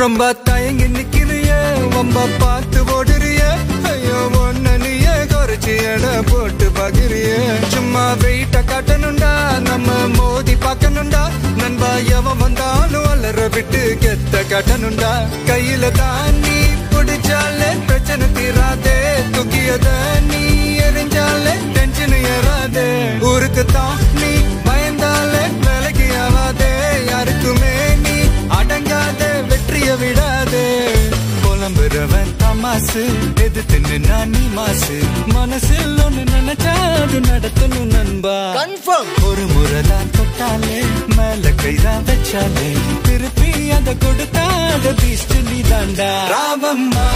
ரொம்ப தயங்கி நிக்கிறிய ரொம்ப பார்த்து ஓடுறிய. ஐயோ ஒன்ன நீயே குறைச்சி எடை போட்டு பகிரிய சும்மா வெயிட்ட காட்டணும்டா நம்ம மோதி பார்க்கணும்டா. நண்பா எவன் வந்தாலும் அலற விட்டு கெத்த காட்டணும்டா. கையில தான் நீ பிடிச்சாலே பிரச்சனை தீராதே. தூக்கியத நீ எரிஞ்சாலே டென்ஷன் ஏறாதே. ஊருக்கு தான் விடாதே. புலம்புறவன் தமாசு எது தின்னு நீ மாசு மனசில் ஒண்ணு நினைச்சா அது நடத்தணும் நண்பா. கன்ஃபார்ம் ஒரு முறைதான் தொட்டாலே மேல கைதான் வச்சாலே. திருப்பி அத கொடுத்தா அத பீஸ்ட் நீ தாண்டா ராமம்மா.